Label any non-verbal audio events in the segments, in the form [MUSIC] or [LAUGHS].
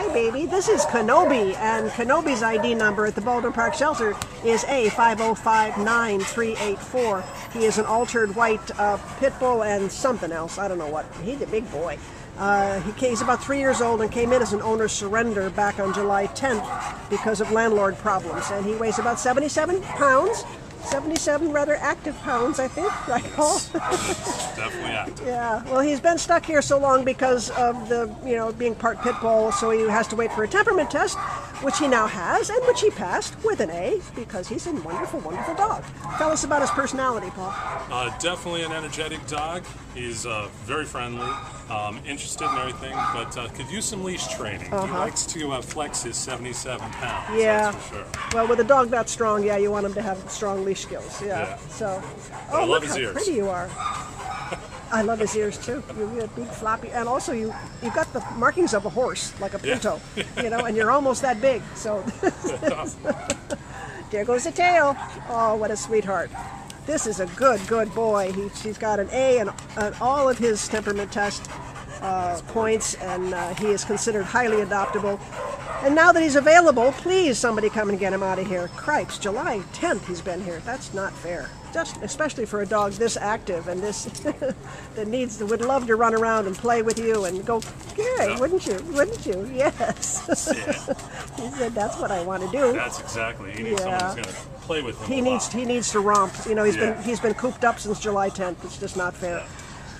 Hi, baby. This is Kenobi, and Kenobi's ID number at the Baldwin Park Shelter is A5059384. He is an altered white uh, pit bull and something else. I don't know what. He's a big boy. Uh, he, he's about three years old and came in as an owner surrender back on July 10th because of landlord problems. And he weighs about 77 pounds. 77 rather active pounds, I think, [LAUGHS] right, Paul? Definitely active. yeah. Well, he's been stuck here so long because of the, you know, being part pit bull, so he has to wait for a temperament test, which he now has, and which he passed with an A because he's a wonderful, wonderful dog. Tell us about his personality, Paul. Uh, definitely an energetic dog. He's uh, very friendly, um, interested in everything, but uh, could use some leash training. He likes to uh, flex his 77 pounds. Uh-huh. Yeah. Sure. Well, with a dog that strong, yeah, you want him to have strong leash skills. Yeah. Yeah. So, I oh, love look his how ears. pretty you are. [LAUGHS] I love his ears too. You got big floppy, and also you you've got the markings of a horse, like a Yeah. pinto, [LAUGHS] you know, and you're almost that big. So [LAUGHS] there goes the tail. Oh, what a sweetheart. This is a good, good boy. He, he's got an A and uh, all of his temperament test uh, points, and uh, he is considered highly adoptable. And now that he's available, please somebody come and get him out of here. Cripes, July 10th he's been here. That's not fair. Just especially for a dog this active and this [LAUGHS] that needs that would love to run around and play with you and go, yeah, wouldn't you? Wouldn't you? Yes. Yeah, [LAUGHS] he said that's what I want to do. that's exactly. He needs Yeah. someone who's going to play with him. He needs lot. he needs to romp. You know, he's Yeah. been he's been cooped up since July 10th. It's just not fair.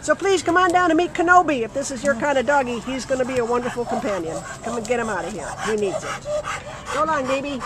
So please come on down and meet Kenobi. If this is your kind of doggy, he's going to be a wonderful companion. Come and get him out of here. He needs it. So on, baby.